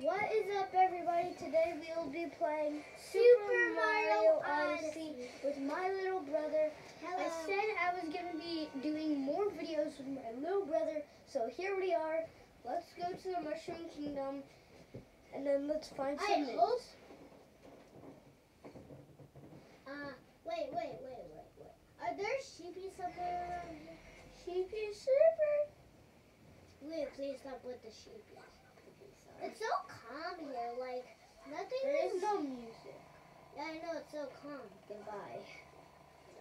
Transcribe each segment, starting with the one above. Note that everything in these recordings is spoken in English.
What is up, everybody? Today we will be playing Super, Super Mario, Mario Odyssey Odyssey. with my little brother. Hello. I said I was going to be doing more videos with my little brother, so here we are. Let's go to the Mushroom Kingdom, and then let's find some news. Uh, wait, wait, wait, wait, wait. Are there sheepies somewhere around here? Sheepy Super. Wait, please stop with the sheepies. It's so calm here, like nothing There is. no music. Yeah, I know it's so calm. Goodbye.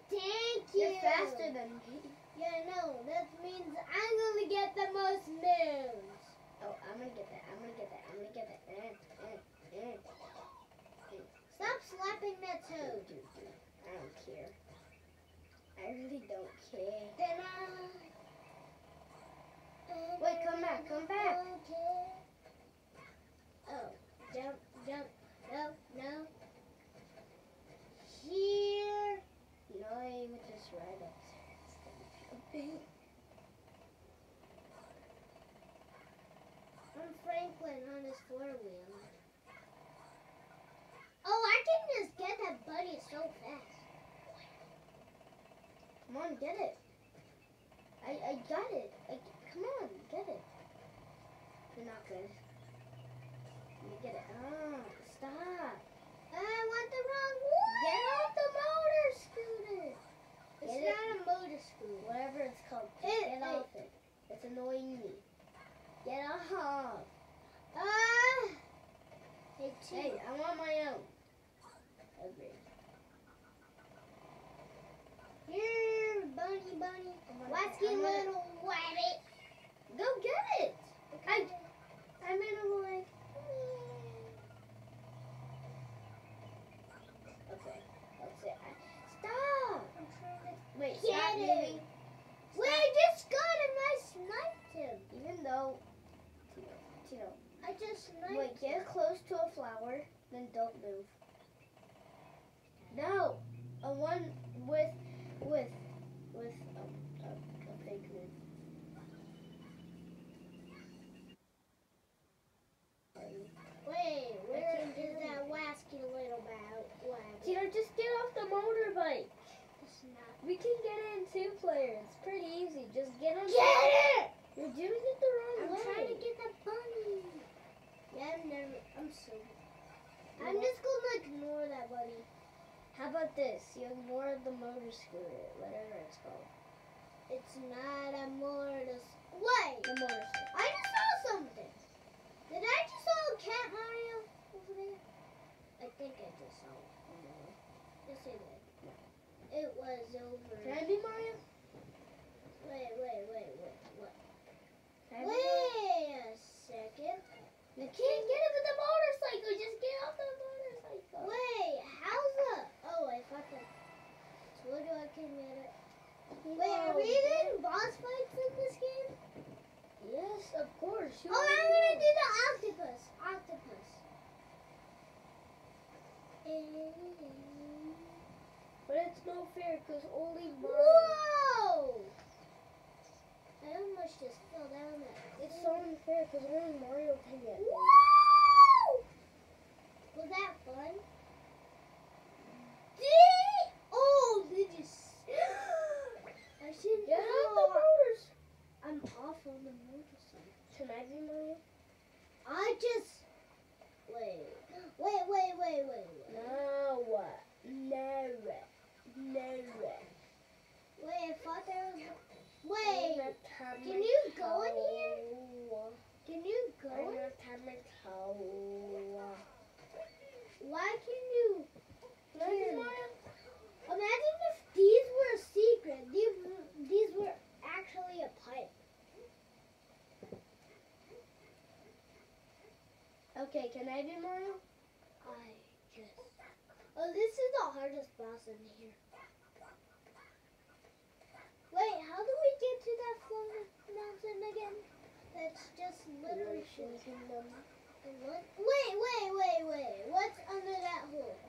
Thank you. You're faster than me. Yeah, I know. That means I'm gonna get the most moons. Oh, I'm gonna get that. I'm gonna get that. I'm gonna get that. Eh, eh, eh. Stop slapping that Dude, toad. dude, dude. I don't care. I really don't care. Then I. Wait, come back, come back. Oh, jump, jump. No, no. Here. Know, I would just ride up. I'm Franklin on his four wheel. Oh, I can just get that buddy so fast. Come on, get it. I, I got it. I, come on, get it. You're not good. Let me get it. Ah, stop. I want the wrong one. Get off the motor scooter. It's Get it? not a motor scooter. Whatever it's called. Just It- get it- off it. It's annoying me. Get off. Ah. Hey, two. Hey, I want my own. Agree. Here, bunny, bunny. I'm gonna- Wacky I'm gonna- little rabbit. Go get it. I, I'm in a like. Okay, that's it. I, stop. I'm trying to Wait, Get stop it. moving. Wait, I just got him. I sniped him. Even though, Tino, Tino, I just sniped wait, him. get close to a flower, then don't move. No, a one with, with, with um, a, a fake moon. Wait, where can't is do that wacky little bow- rabbit? Tino, just get off the motorbike. It's not. We can get in two players. It's pretty easy. Just get on. Get it! You're doing it the wrong I'm way. trying to get that bunny. Yeah, I'm never. I'm so. You I'm want- just gonna ignore that bunny. How about this? You ignore the motor scooter, it's not a mortis. Wait! The motor scooter. I just saw something. Did I just saw a cat Mario over there? I think I just saw it. Yes, I did. It was over. Can I be Mario? Wait, wait, wait, wait, what? Can I be Mario? Wait a second. You can't get it with the motorcycle. Just get off the motorcycle. Wait, how's the? Oh, I thought that. Told you I can get it. Wait, are we in boss fights in this game? Yes, of course. You Oh, I'm already gonna know. do the octopus. Octopus. But it's no fair because only Mario. Whoa! I almost just fell down there. It's so unfair because only Mario can get it. Whoa! Was that fun? Did Oh, did you? s- I shouldn't. Get off the Oh, motors. I'm off on the motorcycle. Can I be Mario? I just. Wait. Wait, wait, wait, wait, wait. No. No. No. Wait, I thought there was. Wait. Can you go in here? Can you go I'm in? gonna tap my toe. Why can you? Can I be Here. Mario? Imagine if these were a secret. These were- these were actually a pipe. Okay, can I be Mario? I just. Oh, this is the hardest boss in here. Wait, how do we get to that floating mountain again? That's just literally. Kingdom. What? Wait, wait, wait, wait. What's under that hole?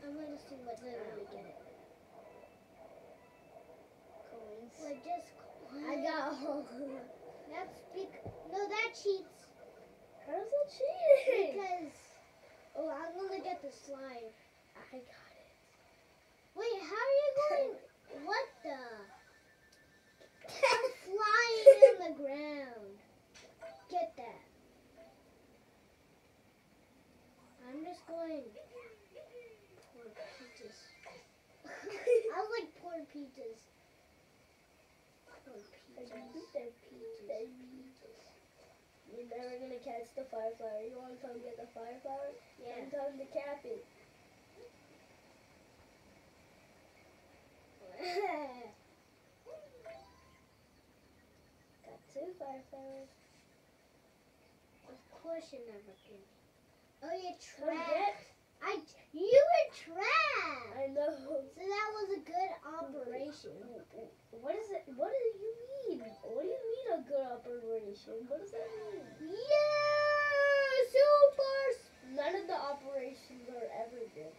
I'm gonna see what's literally get it. Coins. Like just. I got all. That's bec- no, that cheats. How's that cheating? Oh, I'm gonna get the slime. I got it. Wait, how are you going? what the? I'm flying on the ground. Get that. I'm just going. Poor peaches. I was like poor peaches. Poor peaches. They're peaches. You're never gonna catch the fire flower. You wanna come get the fire flower? Yeah. And come to cap it. Got two fire flowers. of course you're never can. Oh, you Come trapped. I. You were trapped. I know. So that was a good operation. What is it? What do you mean? What do you mean a good operation? What does that mean? Yeah, super. None of the operations are ever good.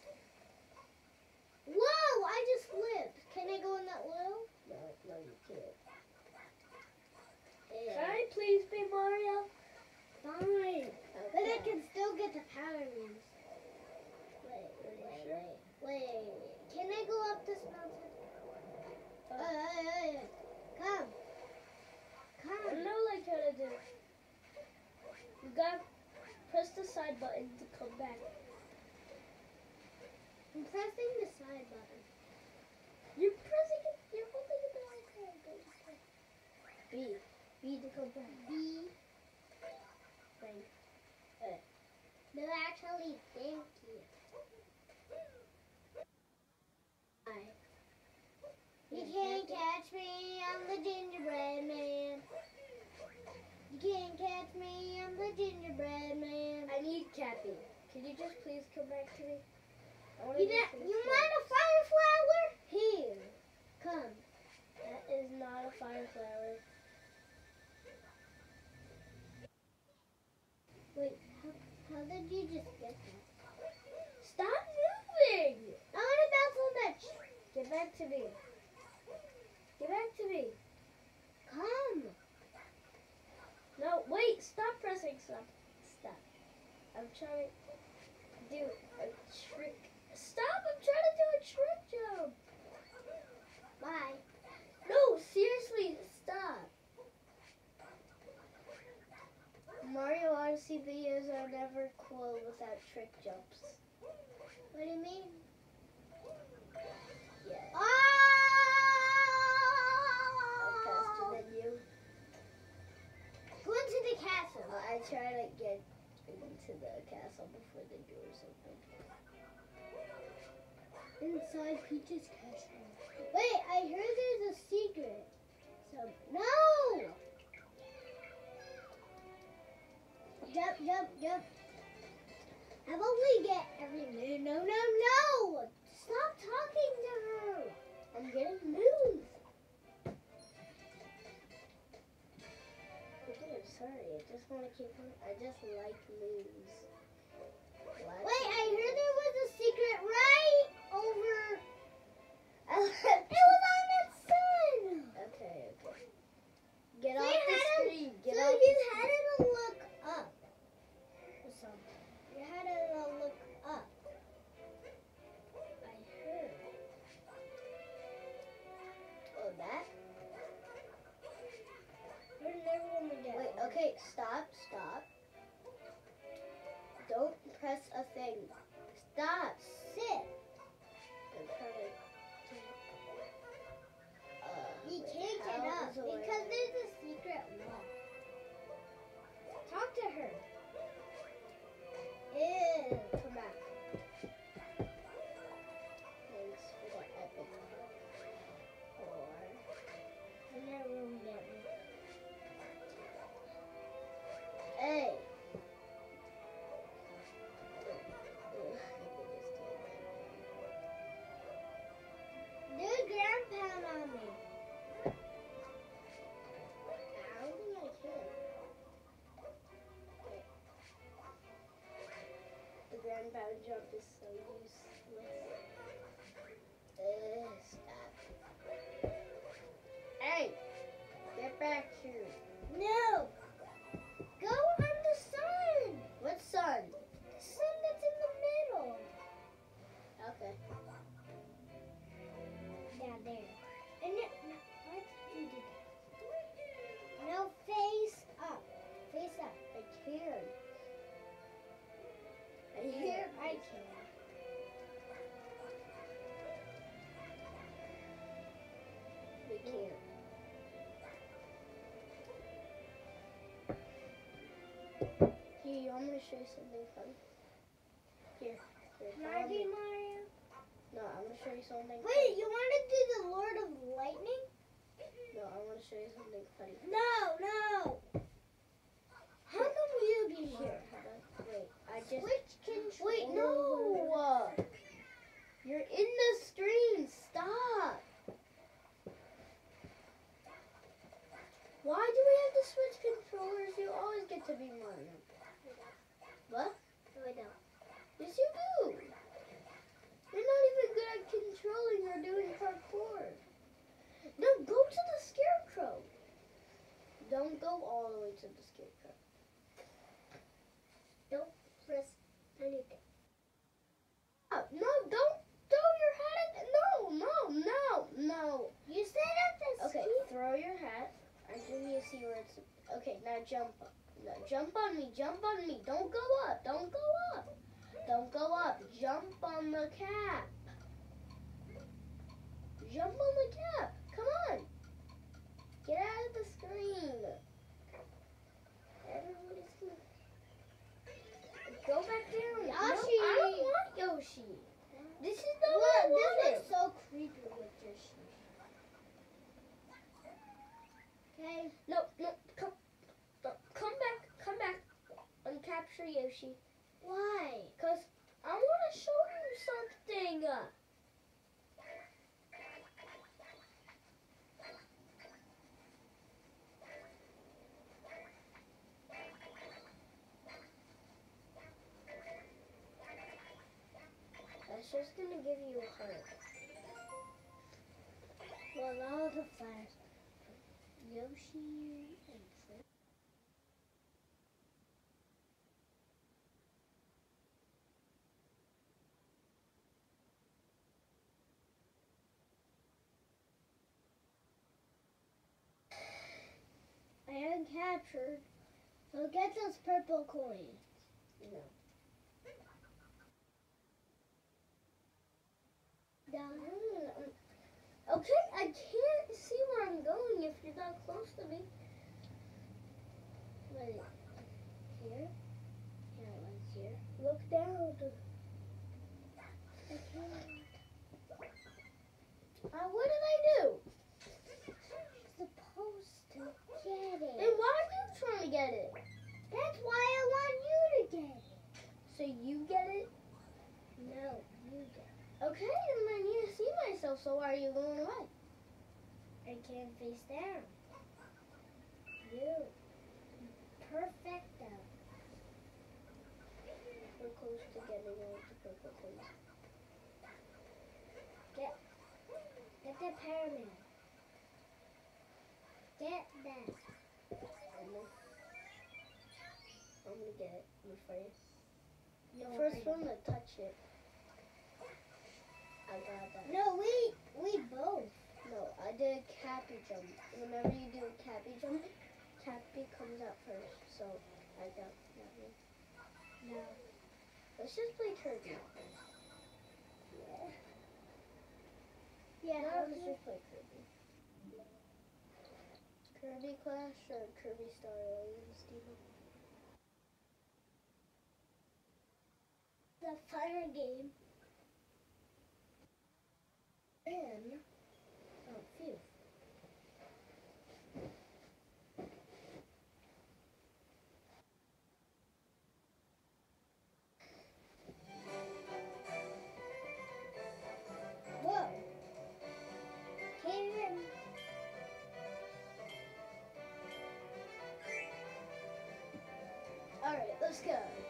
Whoa! I just flipped. Can I go in that well? No, no, you can't. Yeah. Can I please be Mario? Fine. But I can still get the power rings. Wait, Are wait, sure? wait, wait. Can I go up this mountain? Uh, Uh, uh, uh, come. I know like how to do. it. You gotta press the side button to come back. I'm pressing the side button. You're pressing it. You're holding it the right hand. B. B to come back. B. Thank uh, No, actually, thank you. I. You can't catch me, I'm the gingerbread man. You can't catch me, I'm the gingerbread man. I need Cappy. Can you just please come back to me? You, not, you want a fire flower? Here. Come. That is not a fire flower. Wait, how, how did you just get that? Stop moving! I want to bounce on that. tr- Get back to me. Get back to me. Come. No, wait, stop pressing stop. Stop. I'm trying to do a trick. Stop, I'm trying to do a trick jump. Bye. No, seriously, stop. Mario Odyssey videos are never cool without trick jumps. What do you mean? Yeah. Ah! I'm faster than you. Go into the castle. I try to get into the castle before the doors open. Inside Peach's castle. Wait, I heard there's a secret. So no. Jump, jump, jump. How about we get every no, no, no, no! Stop talking to her. I'm getting moves. Sorry. I just want to keep on. I just like moves. Lots Wait, I heard there was a secret right over. it was on that sun. Okay, okay. Get So off the screen. Get so off you the had screen. to look up. Or something. The ground pound me show you something fun. Here. Here. Can I be Mario? No, I'm gonna show you something. Wait, you want to do the Lord of Lightning? Mm-hmm. No, I want to show you something funny. No, no. How come you be Here, wait? I just Switch control. wait. No, you're in the stream. Stop. Why do we have to switch controllers? You always get to be Mario. What? No, I don't. Yes, you do. You're not even good at controlling or doing parkour. No, go to the scarecrow. Don't go all the way to the scarecrow. Don't press anything. Oh, no, don't throw your hat at No, no, no, no. You said at the Okay, throw your hat. I give you see where it's. Okay, now jump up. No, jump on me, jump on me. Don't go up, don't go up. Don't go up. Jump on the cap. Jump on the cap. Come on. Get out of the screen. Everybody's gonna. Go back down. No, Yoshi. I don't want Yoshi. This is the one this looks so creepy with shoes. Okay. No, no, come, no, come back, come back, and capture Yoshi. Why? Cause I want to show you something. That's just gonna give you a heart. Well, all the fires. Yoshi and Fred. I am captured. So get those purple coins. No. Okay, I can't see where I'm going if you're not close to me. Wait. Here? Yeah, it was here. Look down. I I do? supposed to get Then it. why are you trying to get it? That's why I want you to get it. So you get it? No, you get Okay, and I need to see myself, so why are you going away? Can't face down. You. Perfecto. We're close to getting all the purple things. Get the pyramid. Get that. I'm gonna, I'm gonna get it. You afraid? No, First one to touch it. I got that. No, we we both. No, I did a cappy jump. Whenever you do a cappy jump, cappy comes out first. So I got one. No. Let's just play Kirby. Yeah. Yeah, Yeah, let's just play Kirby. Kirby Clash or Kirby Star Allies, Steven? The fire game. And let's go.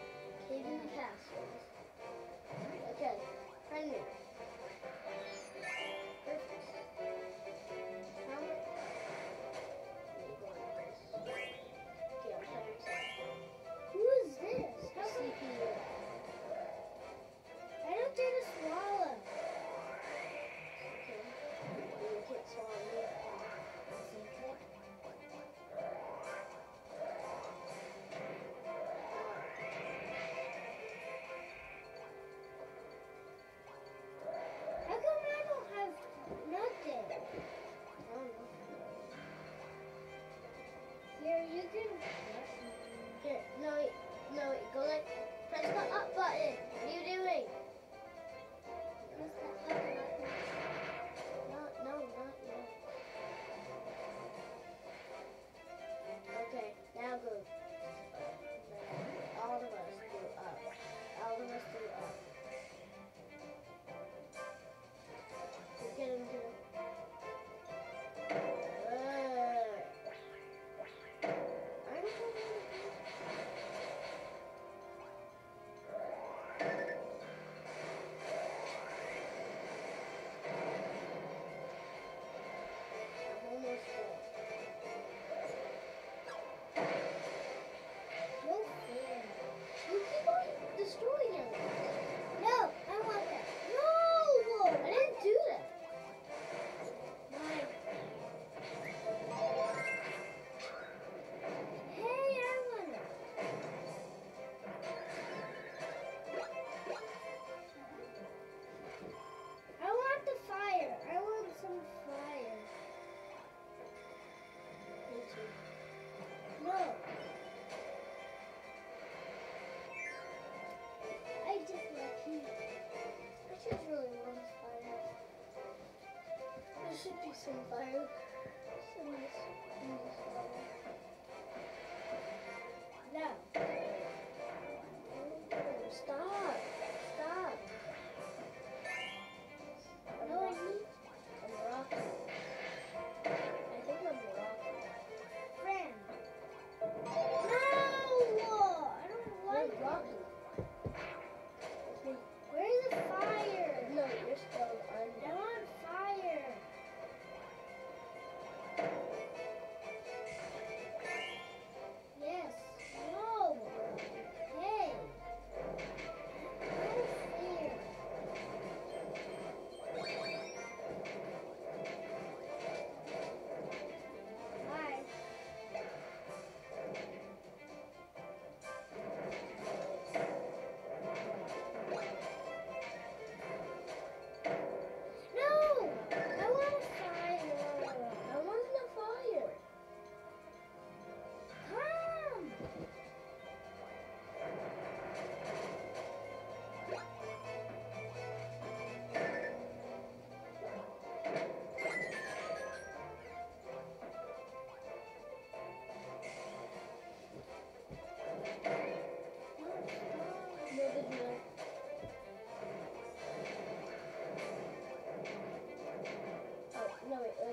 some fire.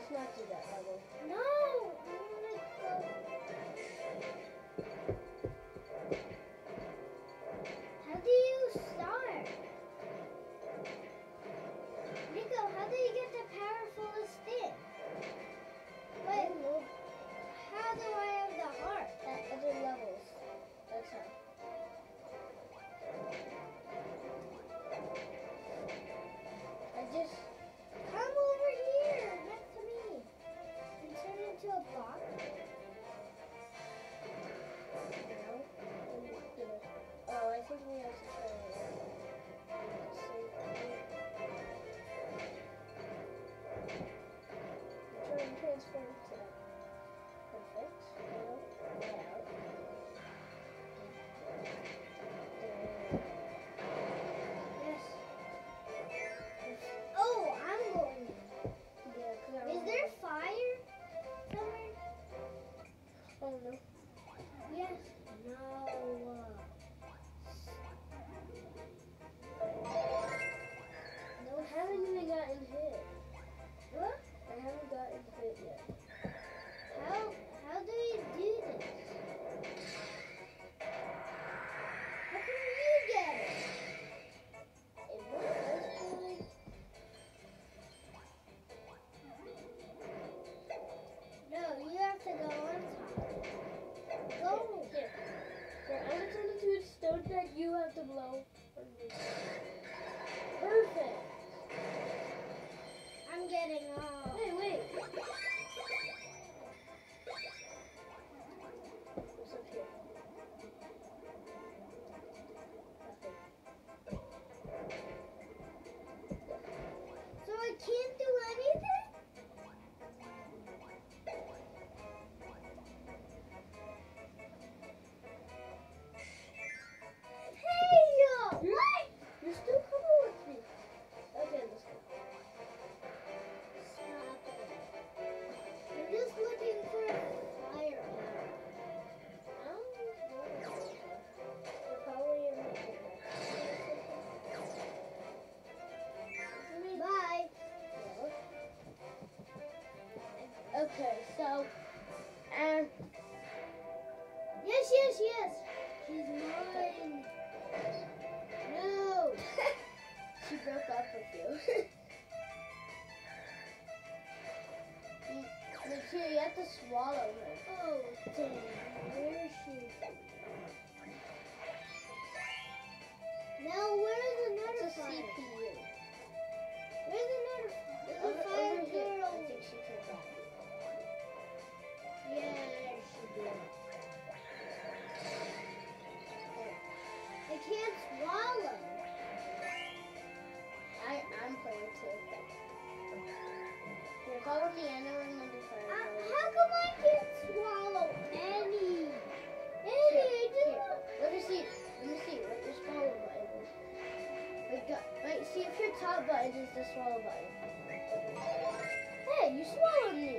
It's not too bad. So, and yes, yes, yes, she's mine. No, she broke up with you. Make sure you have to swallow her. Oh, dang. swallow button. Hey, you swallowed me.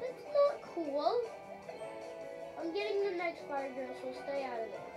That's not cool. I'm getting the next fire drill, so stay out of it.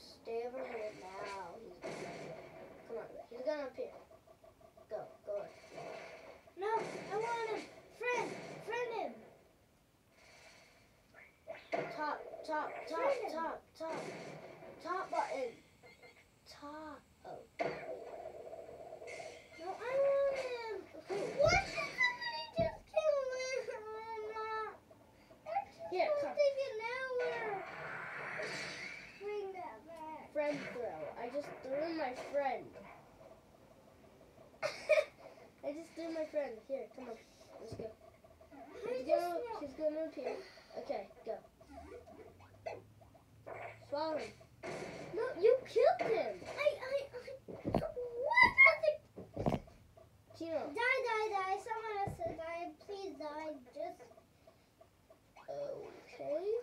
Stay over here now. He's gonna, come on, he's gonna appear. Go, go. No, I want him. Friend, friend him. Top, top, top, top, top, top button. Top. Oh. No, I want him. What did somebody just kill me? Mama? That's just Here, gonna come. take an hour. Bring that back. Friend throw. I just threw my friend. I just threw my friend. Here, come on. Let's go. She's gonna, she's gonna appear. Okay, go. Swallow him. No, you killed him. I, I, I, what? Nothing. Tino. Die, die, die. Someone has to die. Please die. Just, Okay.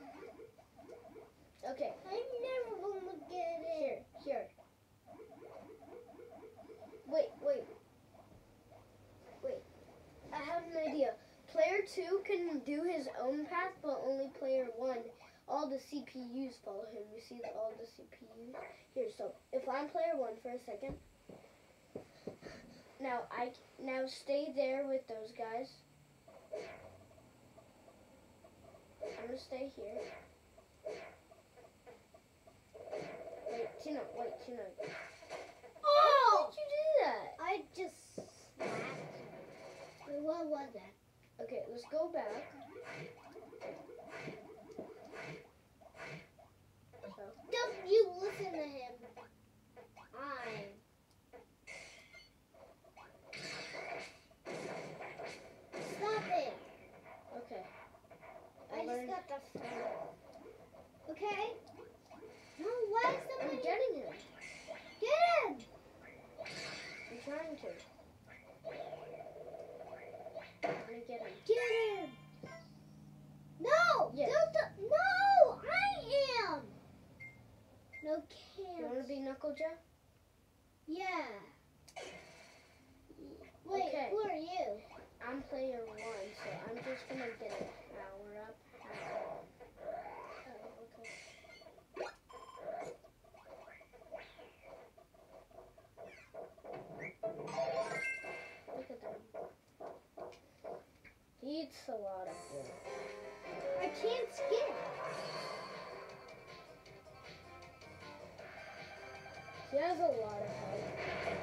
Okay, I'm never gonna get it. here, here. Wait, wait. Wait. I have an idea. Player 2 can do his own path, but only player 1. All the CPUs follow him. You see all the CPUs? Here, so if I'm player 1 for a second. Now I now stay there with those guys. I'm gonna stay here. Wait, Tina, wait, Tino. Oh! How did you do that? I just slapped. What was that? Okay, let's go back. Don't you listen to him. I. Stop it. okay. I just got the phone. Okay? No, why is I'm somebody getting him. get him? I'm trying to. I'm gonna get him. Get him! No! Yes. Don't the- no! I am! No You wanna can't. Be Knuckle Joe? Yeah. Wait, Okay. who are you? I'm player one, so I'm just gonna get a power up. Oh, okay. Look at them. He eats a lot of food. I can't skip. He has a lot of health.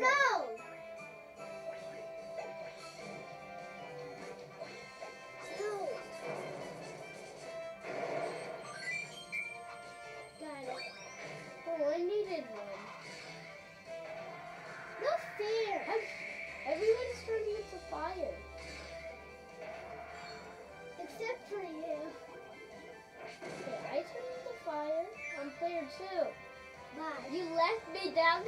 no! No. Got it. Oh, I needed one. No fair! Everyone's turning into fire. Except for you. Okay, I turned into fire on player two. Bye. You left me down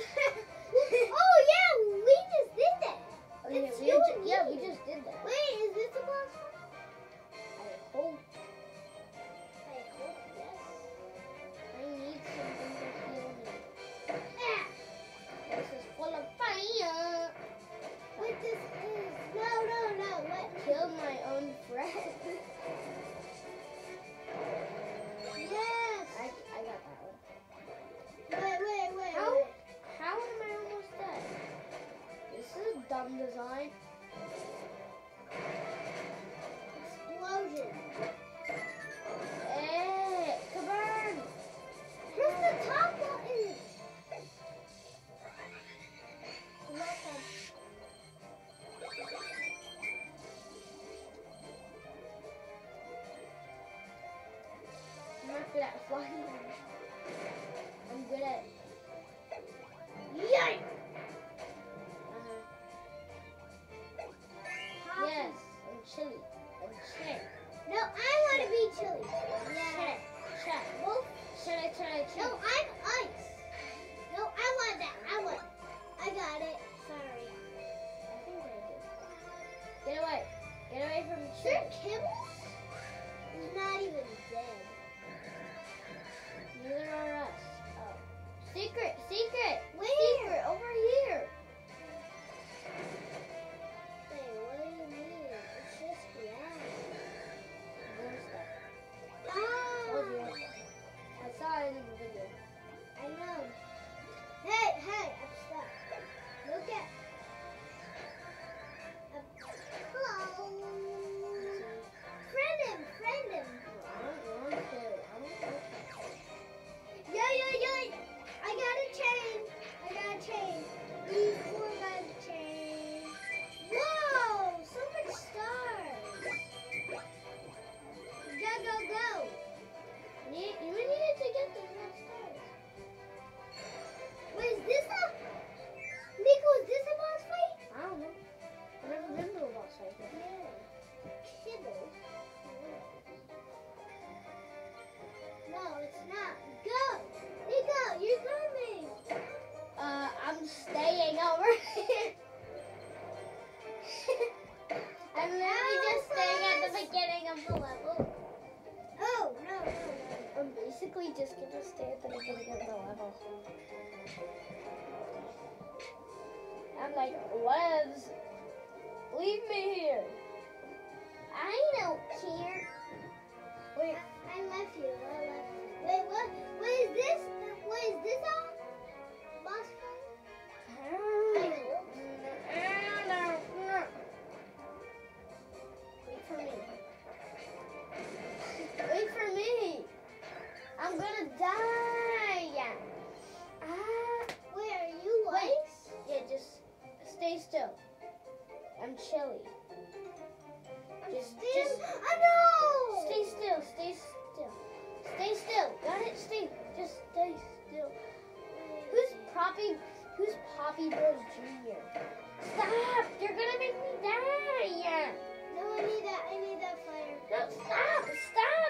fire. No, stop! Stop!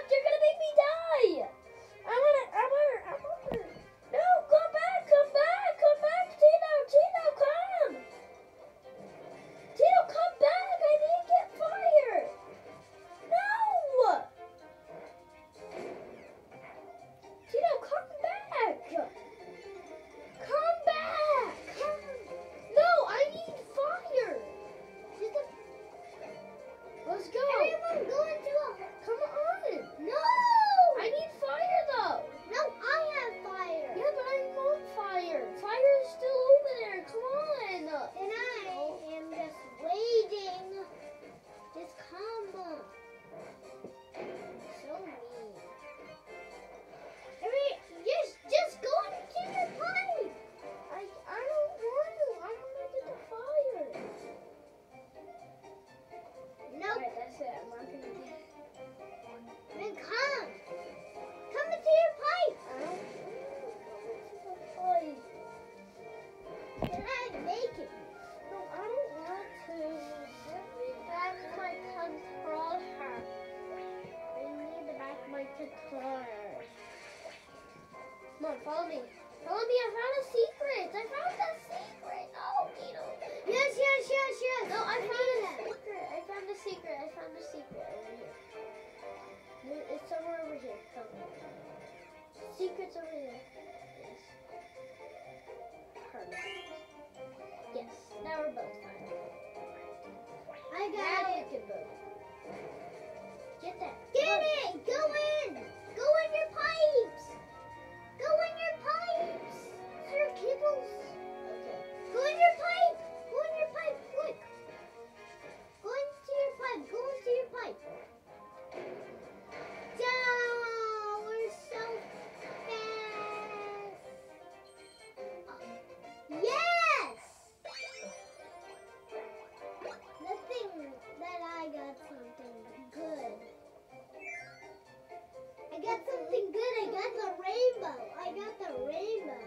No, I found a secret. I found a secret. I found a secret over here. It's somewhere over here. Come. Secret's over there. Yes. Perfect. Yes. Now we're both fine. I Now got we it. can both. Get that. Get Come. it! Go in! Go in your pipes! Go in your pipes! Sir Kibbles! Okay. Go in your pipe! Go in your pipe, quick! Your pipe! We're so fast! Yes! Nothing that I got something good. I got something good. I got the rainbow. I got the rainbow.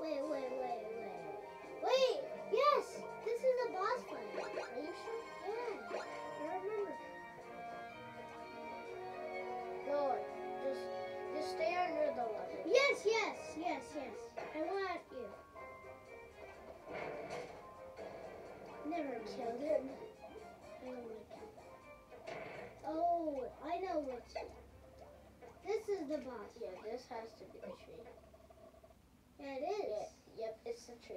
Wait, wait, wait, wait. Wait! Yes! This is a boss fight. Are you sure? Yeah. I remember. Just, just stay under the. Yes, yes, yes, yes. I want you. Never killed him. I don't want to. Oh, I know which. This is the boss. Yeah, this has to be the tree. Yeah, it is. The tree.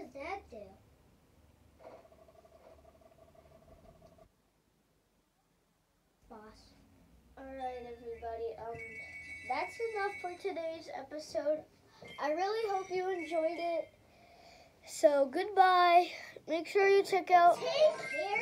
Does that do? Boss. Alright, everybody. Um, that's enough for today's episode. I really hope you enjoyed it. So, goodbye. Make sure you check out. Take care and read. Yes.